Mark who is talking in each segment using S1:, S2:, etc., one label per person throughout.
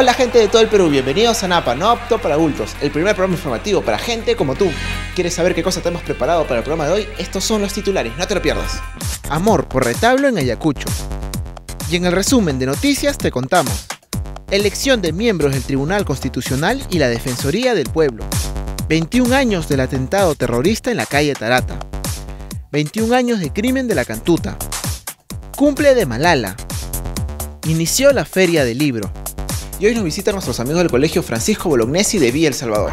S1: Hola gente de todo el Perú, bienvenidos a Napa, no apto para adultos, el primer programa informativo para gente como tú. ¿Quieres saber qué cosas tenemos preparado para el programa de hoy? Estos son los titulares, no te lo pierdas. Amor por retablo en Ayacucho. Y en el resumen de noticias te contamos. Elección de miembros del Tribunal Constitucional y la Defensoría del Pueblo. 21 años del atentado terrorista en la calle Tarata. 21 años de crimen de la Cantuta. Cumple de Malala. Inició la Feria del Libro. Y hoy nos visitan nuestros amigos del Colegio Francisco Bolognesi de Villa El Salvador.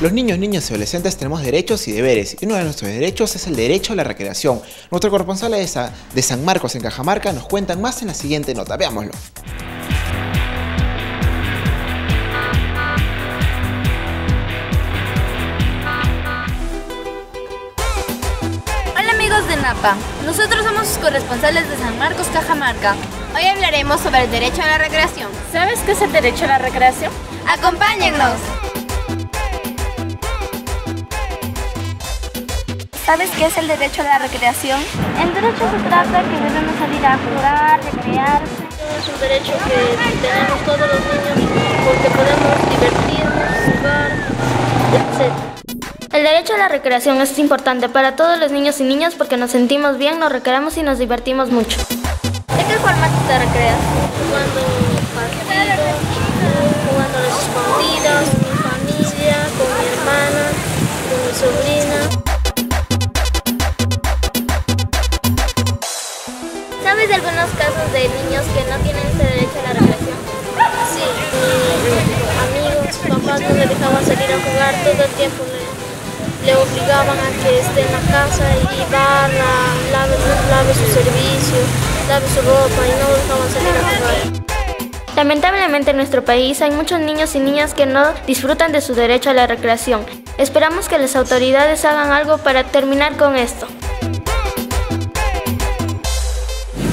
S1: Los niños, niñas y adolescentes tenemos derechos y deberes, y uno de nuestros derechos es el derecho a la recreación. Nuestro corresponsal de San Marcos en Cajamarca nos cuentan más en la siguiente nota. Veámoslo.
S2: de Napa. Nosotros somos corresponsales de San Marcos, Cajamarca. Hoy hablaremos sobre el derecho a la recreación.
S3: ¿Sabes qué es el derecho a la recreación?
S2: ¡Acompáñennos!
S3: ¿Sabes qué es el derecho a la recreación?
S4: El derecho se trata que debemos salir a jugar, recrearse.
S5: Es un derecho que tenemos todos los niños porque podemos divertirnos, jugar, etc.
S6: El derecho a la recreación es importante para todos los niños y niñas porque nos sentimos bien, nos recreamos y nos divertimos mucho.
S5: ¿De qué forma te recreas? Jugando partidos, jugando las escondidas, con mi familia, con mi hermana, con mi sobrina.
S2: ¿Sabes de algunos casos de niños que no tienen ese derecho a la recreación?
S5: Sí, mis amigos, papás no le dejaban salir a jugar todo el tiempo le obligaban a que esté en la casa y barra, lave, lave su servicio, lave su ropa y no salir a jugar.
S6: Lamentablemente en nuestro país hay muchos niños y niñas que no disfrutan de su derecho a la recreación. Esperamos que las autoridades hagan algo para terminar con esto.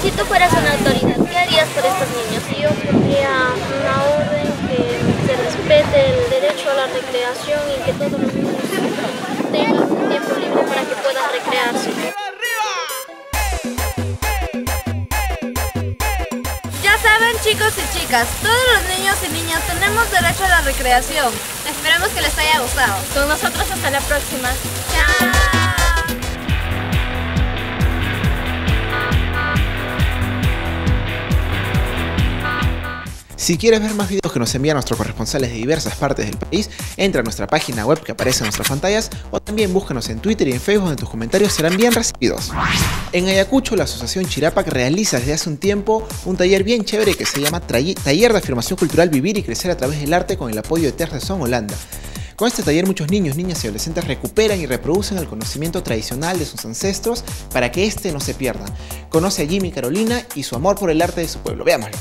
S2: Si tú fueras una autoridad, ¿qué harías por estos niños?
S5: Yo pondría una orden que se respete el derecho a la recreación y que todos los niños tengan un tiempo libre para que puedan recrearse.
S2: Chicos y chicas, todos los niños y niñas tenemos derecho a la recreación. Esperamos que les haya gustado.
S3: Con nosotros hasta la próxima.
S2: Chao.
S1: Si quieres ver más videos que nos envían nuestros corresponsales de diversas partes del país, entra a nuestra página web que aparece en nuestras pantallas o también búscanos en Twitter y en Facebook donde tus comentarios serán bien recibidos. En Ayacucho, la Asociación Chirapac realiza desde hace un tiempo un taller bien chévere que se llama Taller de Afirmación Cultural Vivir y Crecer a través del Arte con el apoyo de Terre de Son Holanda. Con este taller muchos niños, niñas y adolescentes recuperan y reproducen el conocimiento tradicional de sus ancestros para que éste no se pierda. Conoce a Jimmy Carolina y su amor por el arte de su pueblo. Veámoslo.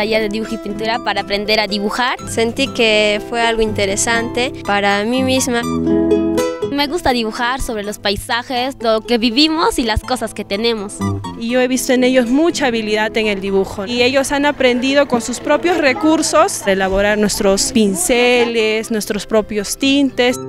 S7: Taller de dibujo y pintura para aprender a dibujar.
S8: Sentí que fue algo interesante para mí misma.
S7: Me gusta dibujar sobre los paisajes, lo que vivimos y las cosas que tenemos.
S9: Y yo he visto en ellos mucha habilidad en el dibujo. Y ellos han aprendido con sus propios recursos a elaborar nuestros pinceles, nuestros propios tintes.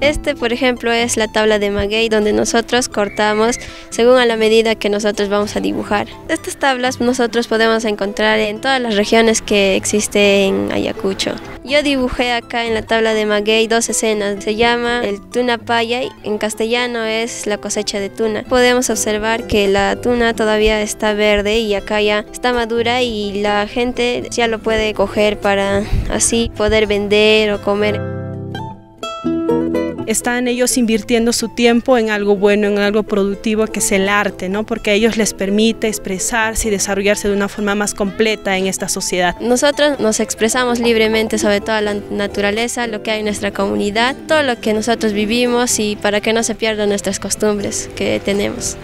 S8: Este, por ejemplo, es la tabla de maguey donde nosotros cortamos según a la medida que nosotros vamos a dibujar. Estas tablas nosotros podemos encontrar en todas las regiones que existe en Ayacucho. Yo dibujé acá en la tabla de maguey dos escenas. Se llama el tuna paya y en castellano es la cosecha de tuna. Podemos observar que la tuna todavía está verde y acá ya está madura y la gente ya lo puede coger para así poder vender o comer.
S9: Están ellos invirtiendo su tiempo en algo bueno, en algo productivo que es el arte, ¿no? porque a ellos les permite expresarse y desarrollarse de una forma más completa en esta sociedad.
S8: Nosotros nos expresamos libremente sobre toda la naturaleza, lo que hay en nuestra comunidad, todo lo que nosotros vivimos y para que no se pierdan nuestras costumbres que tenemos.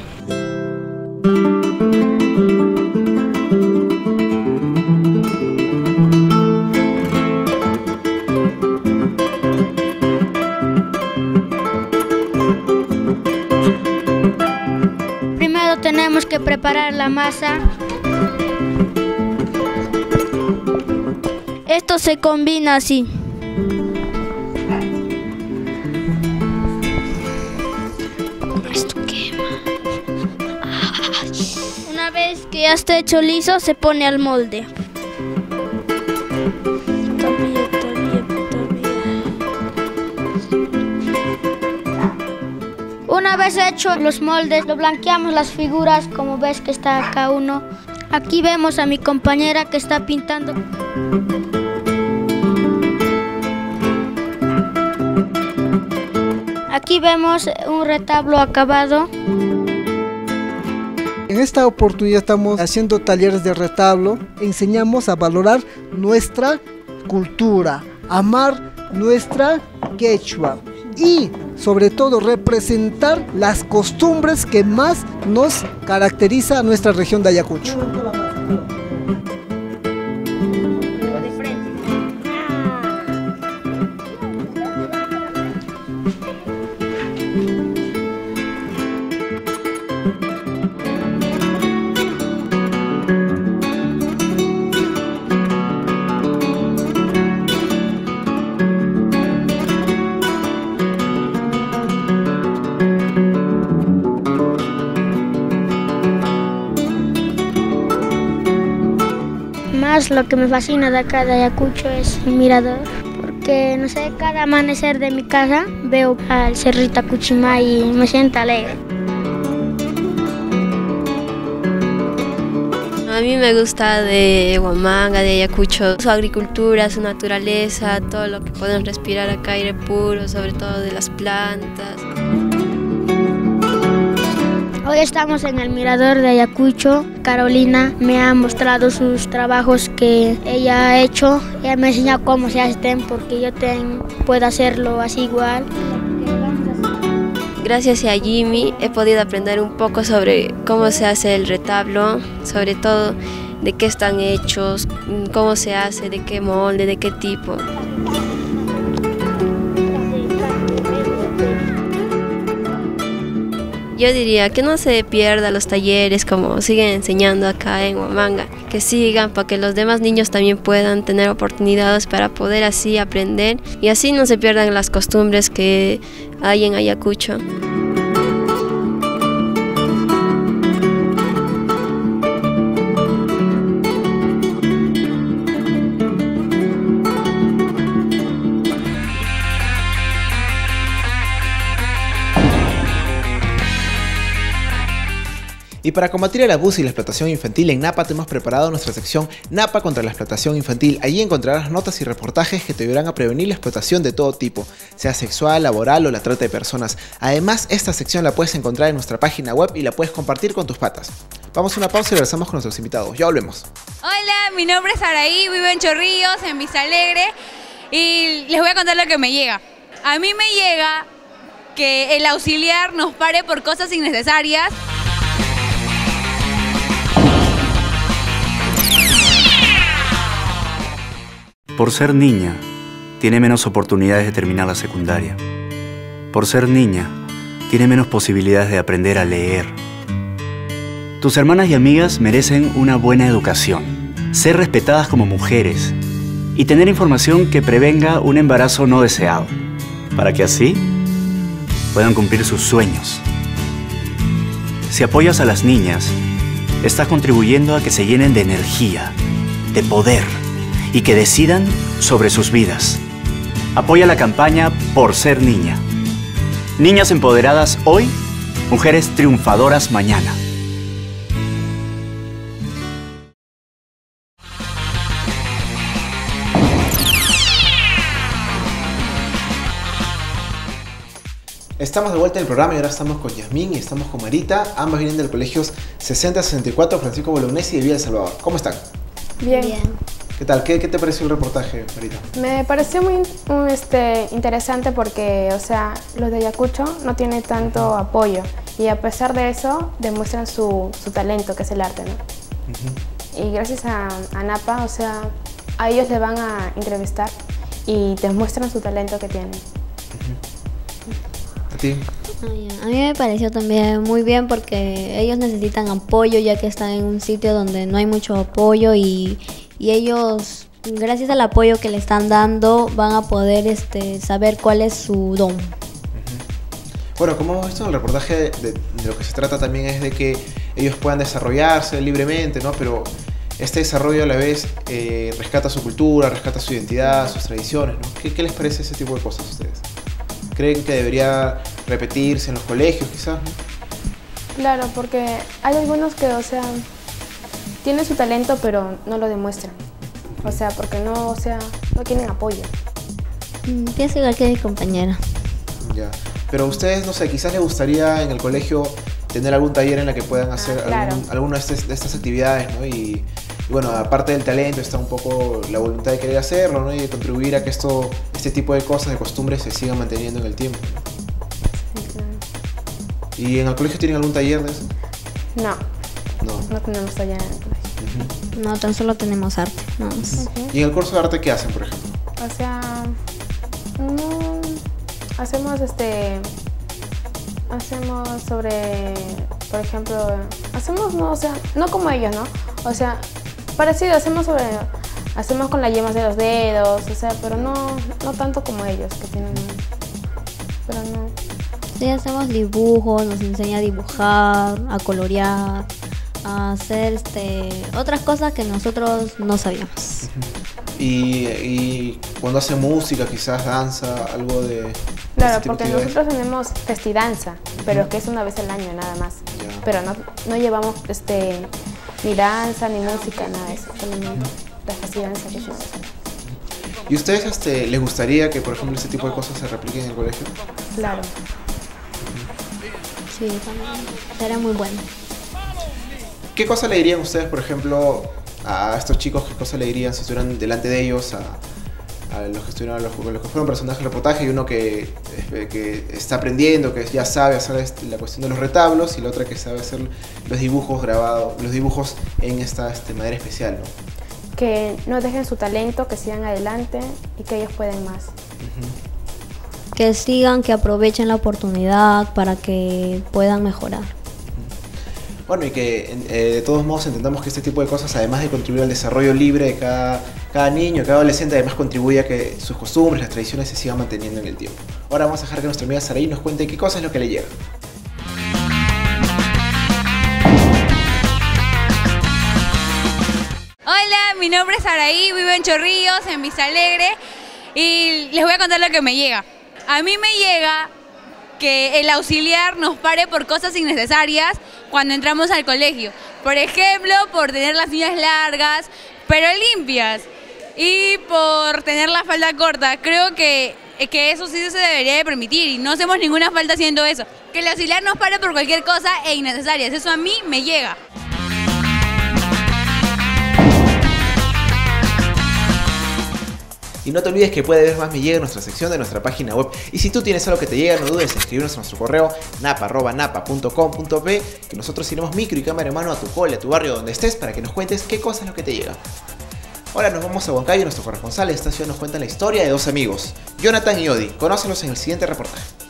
S10: Tenemos que preparar la masa. Esto se combina así. Esto quema. Una vez que ya está hecho liso, se pone al molde. Vez hecho los moldes, lo blanqueamos las figuras, como ves que está acá uno. Aquí vemos a mi compañera que está pintando. Aquí vemos un retablo acabado.
S11: En esta oportunidad estamos haciendo talleres de retablo. Enseñamos a valorar nuestra cultura, amar nuestra quechua y sobre todo representar las costumbres que más nos caracteriza a nuestra región de Ayacucho.
S10: Lo que me fascina de acá de Ayacucho es el mirador, porque no sé, cada amanecer de mi casa veo al cerrito Acuchimá y me siento alegre.
S8: A mí me gusta de Huamanga, de Ayacucho, su agricultura, su naturaleza, todo lo que podemos respirar acá, aire puro, sobre todo de las plantas.
S10: Hoy estamos en el mirador de Ayacucho. Carolina me ha mostrado sus trabajos que ella ha hecho. Ella me enseña cómo se hacen porque yo ten, puedo hacerlo así igual.
S8: Gracias a Jimmy he podido aprender un poco sobre cómo se hace el retablo, sobre todo de qué están hechos, cómo se hace, de qué molde, de qué tipo. Yo diría que no se pierda los talleres como siguen enseñando acá en Huamanga, que sigan para que los demás niños también puedan tener oportunidades para poder así aprender y así no se pierdan las costumbres que hay en Ayacucho.
S1: Y para combatir el abuso y la explotación infantil en Napa te hemos preparado nuestra sección Napa contra la explotación infantil. Allí encontrarás notas y reportajes que te ayudarán a prevenir la explotación de todo tipo, sea sexual, laboral o la trata de personas. Además, esta sección la puedes encontrar en nuestra página web y la puedes compartir con tus patas. Vamos a una pausa y regresamos con nuestros invitados. Ya volvemos.
S12: Hola, mi nombre es Araí, vivo en Chorrillos, en Vista Alegre y les voy a contar lo que me llega. A mí me llega que el auxiliar nos pare por cosas innecesarias
S13: Por ser niña, tiene menos oportunidades de terminar la secundaria. Por ser niña, tiene menos posibilidades de aprender a leer. Tus hermanas y amigas merecen una buena educación, ser respetadas como mujeres y tener información que prevenga un embarazo no deseado, para que así puedan cumplir sus sueños. Si apoyas a las niñas, estás contribuyendo a que se llenen de energía, de poder y que decidan sobre sus vidas. Apoya la campaña Por Ser Niña. Niñas empoderadas hoy, mujeres triunfadoras mañana.
S1: Estamos de vuelta en el programa y ahora estamos con Yasmín y estamos con Marita. Ambas vienen del colegio 6064 Francisco Bolognesi de Villa El Salvador. ¿Cómo están?
S14: Bien.
S1: ¿Qué tal? ¿Qué, ¿Qué, te pareció el reportaje, Marita?
S14: Me pareció muy este, interesante porque, o sea, los de Ayacucho no tienen tanto apoyo y a pesar de eso demuestran su, su talento, que es el arte, ¿no? Uh -huh. Y gracias a, a Napa, o sea, a ellos le van a entrevistar y demuestran su talento que tienen.
S1: ¿A ti?
S15: A mí me pareció también muy bien porque ellos necesitan apoyo ya que están en un sitio donde no hay mucho apoyo y, y ellos, gracias al apoyo que le están dando, van a poder este, saber cuál es su don.
S1: Bueno, como hemos visto en el reportaje, de, de, lo que se trata también es de que ellos puedan desarrollarse libremente, ¿no? Pero este desarrollo a la vez eh, rescata su cultura, rescata su identidad, sus tradiciones, ¿no? ¿Qué, ¿Qué, les parece ese tipo de cosas a ustedes? ¿Creen que debería repetirse en los colegios quizás? ¿no?
S14: Claro, porque hay algunos que, o sea, tienen su talento pero no lo demuestran. O sea, porque no, o sea, no tienen apoyo.
S15: Mm, pienso igual que mi compañera.
S1: Ya. Pero a ustedes, no sé, quizás les gustaría en el colegio tener algún taller en la que puedan hacer
S14: ah, claro.
S1: algún, alguna de estas, de estas actividades, ¿no? Y, y, bueno, aparte del talento está un poco la voluntad de querer hacerlo, ¿no? Y de contribuir a que esto, este tipo de cosas, de costumbres, se sigan manteniendo en el tiempo.
S14: Sí, claro.
S1: ¿Y en el colegio tienen algún taller de eso?
S14: No.
S1: No.
S14: No tenemos taller
S15: No, tan solo tenemos arte.
S1: ¿Y en el curso de arte qué hacen, por ejemplo?
S14: O sea, no hacemos este hacemos sobre por ejemplo hacemos no o sea no como ellos no o sea parecido hacemos sobre hacemos con las yemas de los dedos o sea pero no no tanto como ellos que tienen pero no
S15: sí hacemos dibujos nos enseña a dibujar a colorear a hacer este otras cosas que nosotros no sabíamos
S1: y, y cuando hace música quizás danza algo de
S14: Claro, porque nosotros tenemos festidanza, pero que es una vez al año nada más. Pero no, no llevamos este ni danza, ni música, nada de eso, solamente la festidanza que llevamos.
S1: ¿Y ustedes este, les gustaría que, por ejemplo, este tipo de cosas se repliquen en el colegio?
S14: Claro.
S15: Sí, también. Será muy bueno.
S1: ¿Qué cosa le dirían ustedes, por ejemplo, a estos chicos? ¿Qué cosa le dirían si estuvieran delante de ellos a, a los que estuvieron, los, los que fueron personajes del reportaje y uno que, que está aprendiendo, que ya sabe hacer este, la cuestión de los retablos y la otra que sabe hacer los dibujos grabados, los dibujos en esta este, madera especial, ¿no?
S14: Que no dejen su talento, que sigan adelante y que ellos pueden más.
S15: Uh -huh. Que sigan, que aprovechen la oportunidad para que puedan mejorar.
S1: Bueno, y que eh, de todos modos entendamos que este tipo de cosas, además de contribuir al desarrollo libre de cada, cada niño, cada adolescente, además contribuye a que sus costumbres, las tradiciones se sigan manteniendo en el tiempo. Ahora vamos a dejar que nuestra amiga Saraí nos cuente qué cosa es lo que le llega.
S12: Hola, mi nombre es Saraí, vivo en Chorrillos, en Vista Alegre, y les voy a contar lo que me llega. A mí me llega que el auxiliar nos pare por cosas innecesarias cuando entramos al colegio. Por ejemplo, por tener las uñas largas, pero limpias. Y por tener la falda corta. Creo que, que eso sí se debería de permitir y no hacemos ninguna falta haciendo eso. Que el auxiliar nos pare por cualquier cosa e innecesarias. Eso a mí me llega.
S1: Y no te olvides que puede ver más Me Llega en nuestra sección de nuestra página web. Y si tú tienes algo que te llega, no dudes en escribirnos a nuestro correo napa.napa.com.p que nosotros iremos micro y cámara en mano a tu cole, a tu barrio, donde estés, para que nos cuentes qué cosa es lo que te llega. Ahora nos vamos a Huancayo, nuestro corresponsal de esta ciudad nos cuenta la historia de dos amigos, Jonathan y Odi. Conócelos en el siguiente reportaje.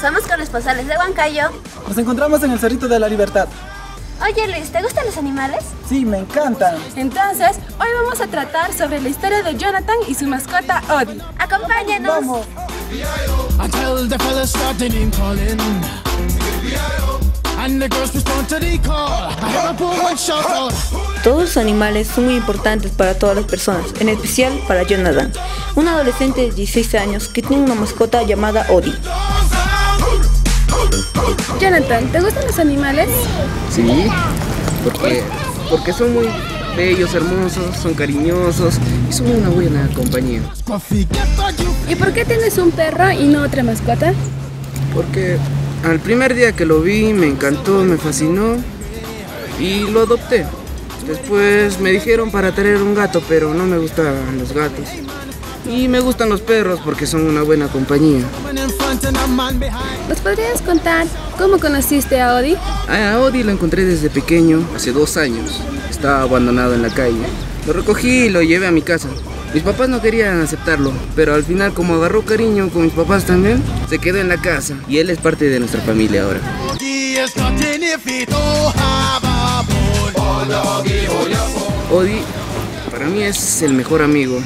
S2: Somos corresponsales de Huancayo.
S16: Nos encontramos en el Cerrito de la Libertad.
S2: Oye Luis, ¿te gustan los animales?
S16: Sí, me encantan.
S17: Entonces, hoy vamos a tratar sobre la historia de Jonathan y su mascota Odie.
S2: ¡Acompáñanos!
S16: Vamos.
S18: Todos los animales son muy importantes para todas las personas, en especial para Jonathan, un adolescente de 16 años que tiene una mascota llamada Odie.
S17: Jonathan, ¿te gustan los animales?
S19: Sí, porque, porque son muy bellos, hermosos, son cariñosos y son una buena compañía.
S17: ¿Y por qué tienes un perro y no otra mascota?
S19: Porque al primer día que lo vi me encantó, me fascinó y lo adopté. Después me dijeron para tener un gato, pero no me gustaban los gatos. Y me gustan los perros porque son una buena compañía.
S17: ¿Nos podrías contar cómo conociste a Odi?
S19: A Odi lo encontré desde pequeño, hace dos años. Estaba abandonado en la calle. Lo recogí y lo llevé a mi casa. Mis papás no querían aceptarlo, pero al final como agarró cariño con mis papás también, se quedó en la casa y él es parte de nuestra familia ahora. Odi para mí es el mejor amigo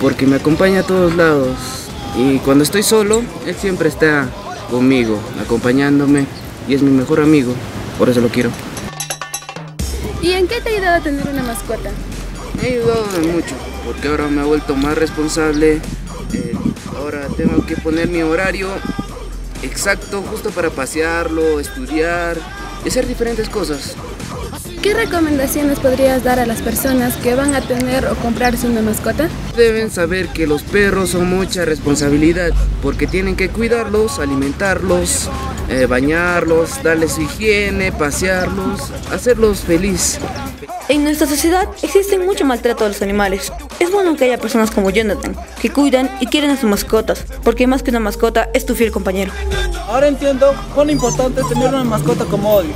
S19: porque me acompaña a todos lados y cuando estoy solo, él siempre está conmigo, acompañándome y es mi mejor amigo, por eso lo quiero.
S17: ¿Y en qué te ha ayudado a tener una mascota?
S19: Me ha ayudado mucho, porque ahora me he vuelto más responsable, eh, ahora tengo que poner mi horario exacto justo para pasearlo, estudiar y hacer diferentes cosas.
S17: ¿Qué recomendaciones podrías dar a las personas que van a tener o comprarse una mascota?
S19: Deben saber que los perros son mucha responsabilidad porque tienen que cuidarlos, alimentarlos, eh, bañarlos, darles higiene, pasearlos, hacerlos feliz.
S18: En nuestra sociedad existe mucho maltrato a los animales. Es bueno que haya personas como Jonathan que cuidan y quieren a sus mascotas, porque más que una mascota es tu fiel compañero.
S16: Ahora entiendo cuán importante es tener una mascota como Odi.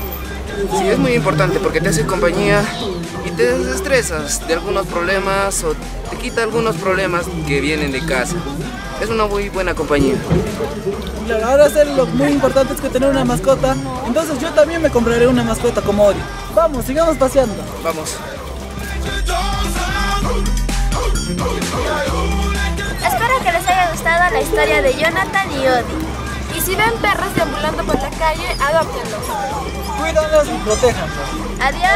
S19: Sí, es muy importante porque te hace compañía y te desestresas de algunos problemas o te quita algunos problemas que vienen de casa. Es una muy buena compañía.
S16: Claro, ahora sé lo muy importante es que tener una mascota. Entonces yo también me compraré una mascota como Odi. Vamos, sigamos paseando.
S19: Vamos.
S2: Espero que les haya gustado la historia de Jonathan y Odi. Y si ven perros deambulando por la calle, adóptenlos.
S16: Cuídalos y protéjanlos.
S2: Adiós.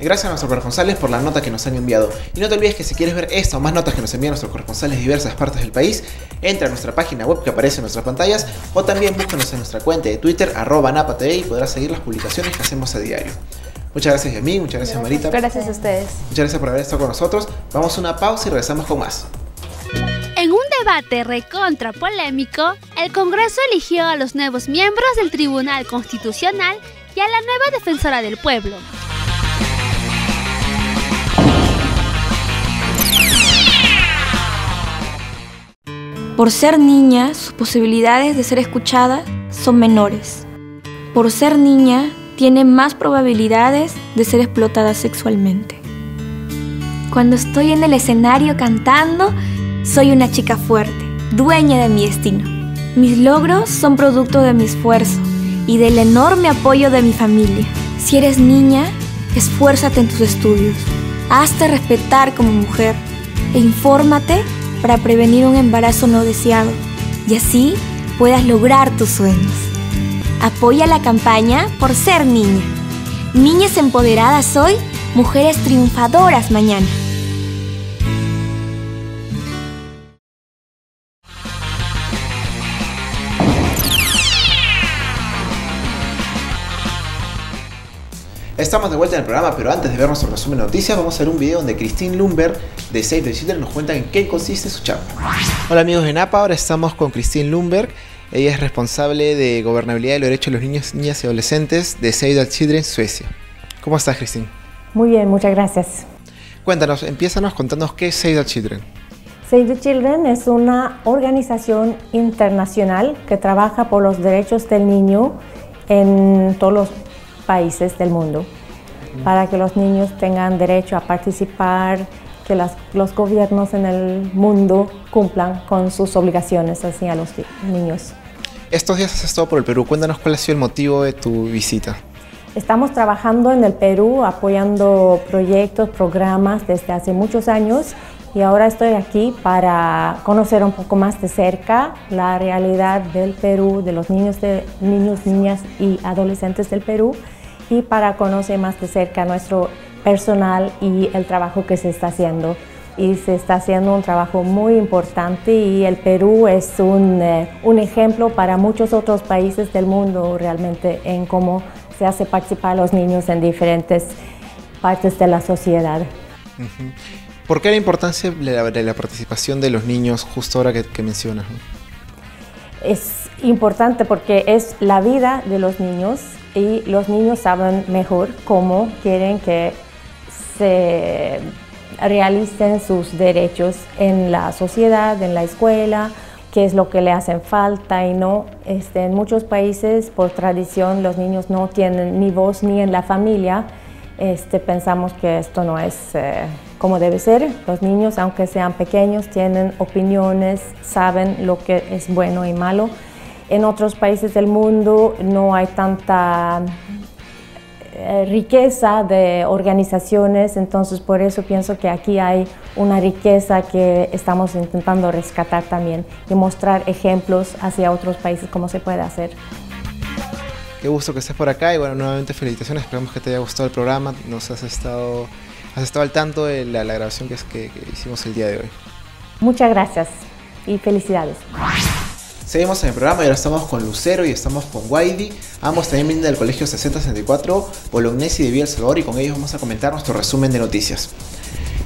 S1: Gracias a nuestros corresponsales por la nota que nos han enviado. Y no te olvides que si quieres ver esta o más notas que nos envían nuestros corresponsales de diversas partes del país, entra a nuestra página web que aparece en nuestras pantallas o también búscanos en nuestra cuenta de Twitter, arroba NapaTV y podrás seguir las publicaciones que hacemos a diario. Muchas gracias a mí, muchas gracias, Marita.
S3: Gracias a ustedes.
S1: Muchas gracias por haber estado con nosotros. Vamos a una pausa y regresamos con más.
S20: En un debate recontra polémico, el Congreso eligió a los nuevos miembros del Tribunal Constitucional y a la nueva defensora del pueblo.
S18: Por ser niña, sus posibilidades de ser escuchada son menores. Por ser niña, tiene más probabilidades de ser explotada sexualmente. Cuando estoy en el escenario cantando, soy una chica fuerte, dueña de mi destino. Mis logros son producto de mi esfuerzo y del enorme apoyo de mi familia. Si eres niña, esfuérzate en tus estudios. Hazte respetar como mujer e infórmate para prevenir un embarazo no deseado y así puedas lograr tus sueños. Apoya la campaña por ser niña. Niñas empoderadas hoy, mujeres triunfadoras mañana.
S1: Estamos de vuelta en el programa, pero antes de ver nuestro resumen de noticias, vamos a ver un video donde Christine Lumber de Save the Children nos cuenta en qué consiste su charla. Hola amigos de NAPA, ahora estamos con Christine Lumberg. Ella es responsable de gobernabilidad y los derechos de los niños, niñas y adolescentes de Save the Children Suecia. ¿Cómo estás, Christine?
S21: Muy bien, muchas gracias.
S1: Cuéntanos, empiézanos contándonos qué es Save the Children.
S21: Save the Children es una organización internacional que trabaja por los derechos del niño en todos los países del mundo para que los niños tengan derecho a participar, que las, los gobiernos en el mundo cumplan con sus obligaciones hacia los niños.
S1: Estos días has estado por el Perú. Cuéntanos cuál ha sido el motivo de tu visita.
S21: Estamos trabajando en el Perú apoyando proyectos, programas desde hace muchos años y ahora estoy aquí para conocer un poco más de cerca la realidad del Perú, de los niños, de, niños niñas y adolescentes del Perú y para conocer más de cerca nuestro personal y el trabajo que se está haciendo. Y se está haciendo un trabajo muy importante y el Perú es un, eh, un ejemplo para muchos otros países del mundo realmente en cómo se hace participar a los niños en diferentes partes de la sociedad.
S1: ¿Por qué la importancia de la, participación de los niños justo ahora que, mencionas?
S21: Es importante porque es la vida de los niños y los niños saben mejor cómo quieren que se realicen sus derechos en la sociedad, en la escuela, qué es lo que le hacen falta y no. Este, en muchos países, por tradición, los niños no tienen ni voz ni en la familia. Este, pensamos que esto no es eh, como debe ser. Los niños, aunque sean pequeños, tienen opiniones, saben lo que es bueno y malo. En otros países del mundo no hay tanta eh, riqueza de organizaciones, entonces por eso pienso que aquí hay una riqueza que estamos intentando rescatar también y mostrar ejemplos hacia otros países cómo se puede hacer.
S1: Qué gusto que estés por acá y bueno, nuevamente felicitaciones, esperamos que te haya gustado el programa, nos has estado, has estado al tanto de la, grabación que, es, que hicimos el día de hoy.
S21: Muchas gracias y felicidades.
S1: Seguimos en el programa y ahora estamos con Lucero y estamos con Guaidi. Ambos también vienen del Colegio 6064 Bolognesi de Villa El Salvador y con ellos vamos a comentar nuestro resumen de noticias.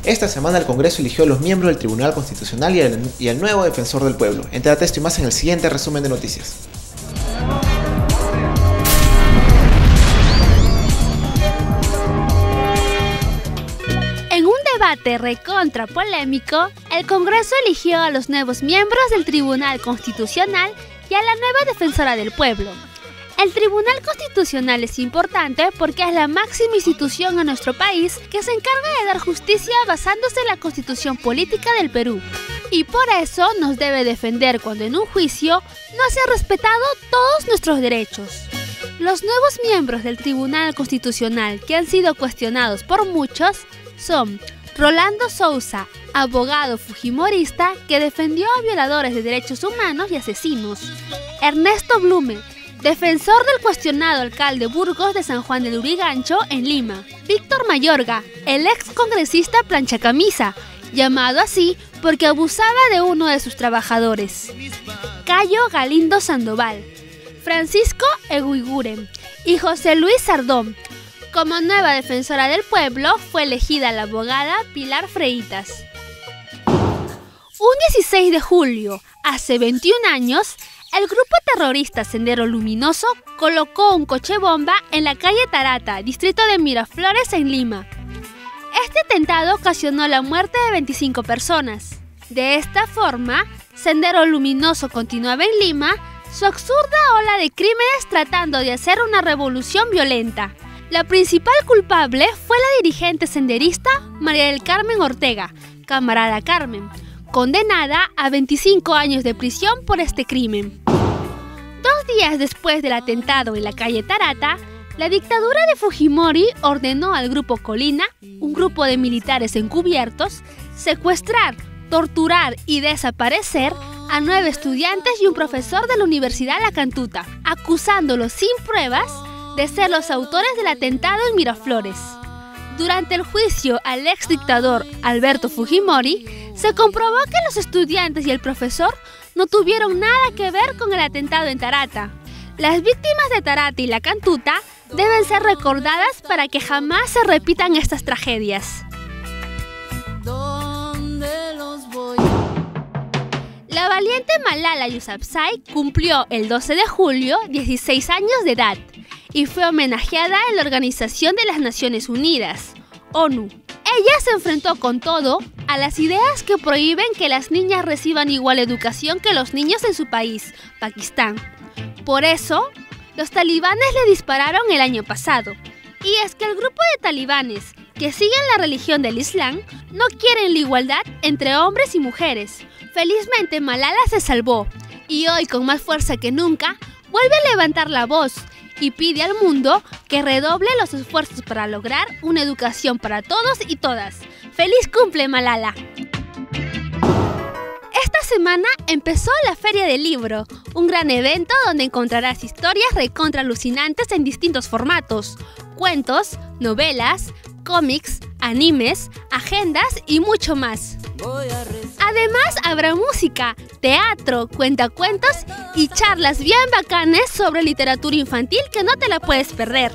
S1: Esta semana el Congreso eligió a los miembros del Tribunal Constitucional y al, nuevo defensor del pueblo. Entrate esto y más en el siguiente resumen de noticias.
S20: Debate recontra polémico, el Congreso eligió a los nuevos miembros del Tribunal Constitucional y a la nueva defensora del pueblo. El Tribunal Constitucional es importante porque es la máxima institución en nuestro país que se encarga de dar justicia basándose en la constitución política del Perú. Y por eso nos debe defender cuando en un juicio no se han respetado todos nuestros derechos. Los nuevos miembros del Tribunal Constitucional que han sido cuestionados por muchos son Rolando Sousa, abogado fujimorista que defendió a violadores de derechos humanos y asesinos. Ernesto Blume, defensor del cuestionado alcalde Burgos de San Juan de Lurigancho en Lima. Víctor Mayorga, el ex congresista plancha camisa, llamado así porque abusaba de uno de sus trabajadores. Cayo Galindo Sandoval, Francisco Eguiguren y José Luis Sardón, como nueva defensora del pueblo fue elegida la abogada Pilar Freitas. Un 16 de julio, hace 21 años, el grupo terrorista Sendero Luminoso colocó un coche bomba en la calle Tarata, distrito de Miraflores, en Lima. Este atentado ocasionó la muerte de 25 personas. De esta forma, Sendero Luminoso continuaba en Lima su absurda ola de crímenes tratando de hacer una revolución violenta. La principal culpable fue la dirigente senderista María del Carmen Ortega, camarada Carmen, condenada a 25 años de prisión por este crimen. Dos días después del atentado en la calle Tarata, la dictadura de Fujimori ordenó al grupo Colina, un grupo de militares encubiertos, secuestrar, torturar y desaparecer a nueve estudiantes y un profesor de la Universidad La Cantuta, acusándolos sin pruebas de ser los autores del atentado en Miraflores. Durante el juicio al ex dictador Alberto Fujimori, se comprobó que los estudiantes y el profesor no tuvieron nada que ver con el atentado en Tarata. Las víctimas de Tarata y la Cantuta deben ser recordadas para que jamás se repitan estas tragedias. La valiente Malala Yousafzai cumplió el 12 de julio 16 años de edad y fue homenajeada en la Organización de las Naciones Unidas, ONU. Ella se enfrentó con todo a las ideas que prohíben que las niñas reciban igual educación que los niños en su país, Pakistán. Por eso, los talibanes le dispararon el año pasado. Y es que el grupo de talibanes que siguen la religión del Islam no quieren la igualdad entre hombres y mujeres. Felizmente Malala se salvó y hoy con más fuerza que nunca vuelve a levantar la voz y pide al mundo que redoble los esfuerzos para lograr una educación para todos y todas. ¡Feliz cumple, Malala! Esta semana empezó la Feria del Libro, un gran evento donde encontrarás historias recontra alucinantes en distintos formatos. cuentos, novelas, cómics, animes, agendas y mucho más. Además habrá música, teatro, cuentacuentos y charlas bien bacanes sobre literatura infantil que no te la puedes perder.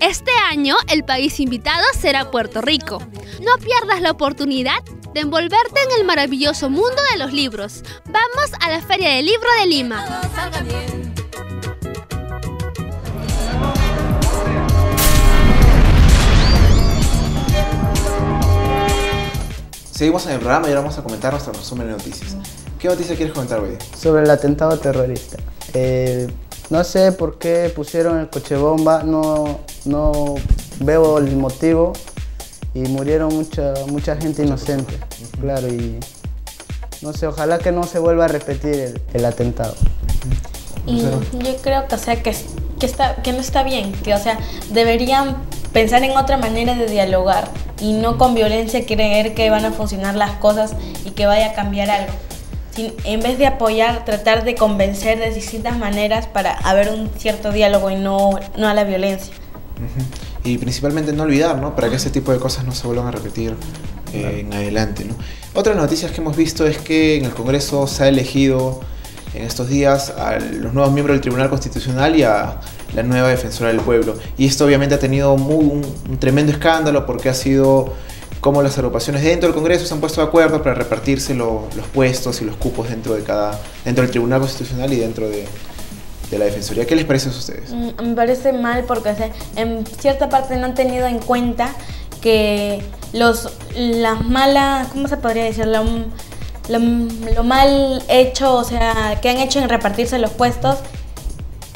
S20: Este año el país invitado será Puerto Rico. No pierdas la oportunidad de envolverte en el maravilloso mundo de los libros. Vamos a la Feria del Libro de Lima.
S1: Seguimos en el programa y ahora vamos a comentar nuestro resumen de noticias. ¿Qué noticia quieres comentar hoy?
S22: Sobre el atentado terrorista. Eh, no sé por qué pusieron el coche bomba, no, no veo el motivo y murieron mucha, mucha gente inocente, claro, y no sé, ojalá que no se vuelva a repetir el, el atentado.
S23: Y yo creo que, o sea, que, que, está, que no está bien, que o sea, deberían pensar en otra manera de dialogar y no con violencia creer que van a funcionar las cosas y que vaya a cambiar algo. Sin, en vez de apoyar, tratar de convencer de distintas maneras para haber un cierto diálogo y no, no a la violencia.
S1: Y principalmente no olvidar, ¿no? Para que ese tipo de cosas no se vuelvan a repetir eh, en adelante, ¿no? Otras noticias que hemos visto es que en el Congreso se ha elegido en estos días a los nuevos miembros del Tribunal Constitucional y a la nueva defensora del pueblo. Y esto obviamente ha tenido muy, un, tremendo escándalo porque ha sido como las agrupaciones dentro del Congreso se han puesto de acuerdo para repartirse lo, los puestos y los cupos dentro de cada dentro del Tribunal Constitucional y dentro de, la Defensoría. ¿Qué les parece a ustedes?
S23: Me parece mal porque en cierta parte no han tenido en cuenta que los las malas, ¿cómo se podría decir? Lo mal hecho, o sea, que han hecho en repartirse los puestos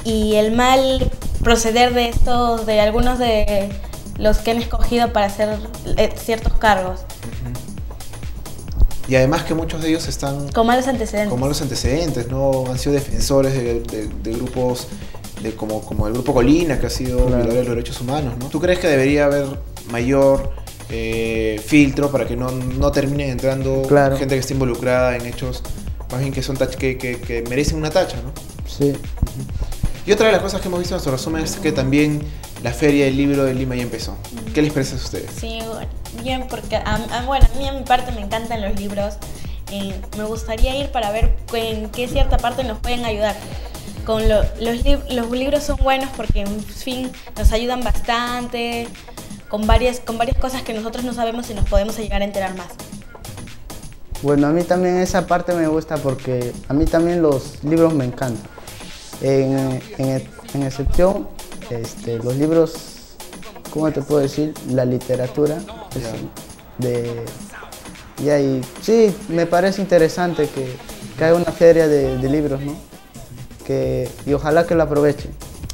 S23: y el mal proceder de estos, de algunos de los que han escogido para hacer ciertos cargos.
S1: Y además que muchos de ellos están...
S23: Con malos antecedentes.
S1: Con malos antecedentes, ¿no? Han sido defensores de, de, de grupos de como, como el grupo Colina, que ha sido claro. violador de los derechos humanos, ¿no? ¿Tú crees que debería haber mayor eh, filtro para que no, no terminen entrando claro. gente que esté involucrada en hechos más bien que son que, que, que merecen una tacha, ¿no?
S22: Sí.
S1: Y otra de las cosas que hemos visto en nuestro resumen es que también la Feria del Libro de Lima ya empezó. ¿Qué les parece a ustedes?
S23: Sí, bien, porque a, a, bueno, a mí en mi parte me encantan los libros. Eh, me gustaría ir para ver en qué cierta parte nos pueden ayudar. Con lo, los, li los libros son buenos porque, en fin, nos ayudan bastante con varias, con varias cosas que nosotros no sabemos y nos podemos llegar a enterar más.
S22: Bueno, a mí también esa parte me gusta porque a mí también los libros me encantan. En, en, en excepción, este, los libros, ¿cómo te puedo decir? La literatura es de... Y ahí, sí, me parece interesante que, que haya una feria de, de libros, ¿no? Que, y ojalá que lo aprovechen.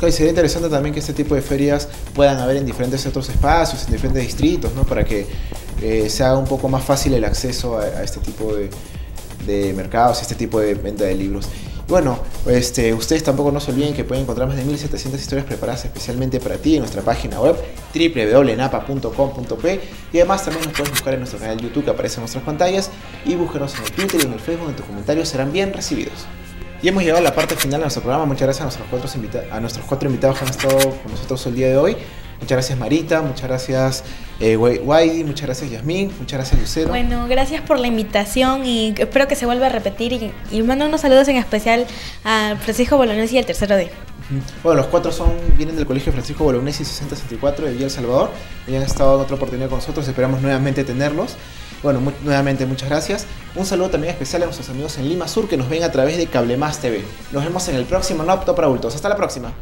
S1: Y sería interesante también que este tipo de ferias puedan haber en diferentes otros espacios, en diferentes distritos, ¿no? Para que eh, se haga un poco más fácil el acceso a, a este tipo de, de mercados, este tipo de venta de libros. Bueno, este, ustedes tampoco no se olviden que pueden encontrar más de 1700 historias preparadas especialmente para ti en nuestra página web www.napa.com.p y además también nos puedes buscar en nuestro canal de YouTube que aparece en nuestras pantallas y búsquenos en el Twitter y en el Facebook donde tus comentarios serán bien recibidos. Y hemos llegado a la parte final de nuestro programa. Muchas gracias a nuestros cuatro invitados que han estado con nosotros el día de hoy. Muchas gracias Marita, muchas gracias eh, muchas gracias Yasmín, muchas gracias Lucero.
S23: Bueno, gracias por la invitación y espero que se vuelva a repetir y, y mando unos saludos en especial a Francisco Bolognesi y al tercero D.
S1: Bueno, los cuatro son, vienen del Colegio Francisco Bolognesi 6064 de Villa El Salvador y han estado en otra oportunidad con nosotros, esperamos nuevamente tenerlos. Bueno, muy, nuevamente muchas gracias. Un saludo también especial a nuestros amigos en Lima Sur que nos ven a través de Cable Más TV. Nos vemos en el próximo No Apto para Adultos. Hasta la próxima.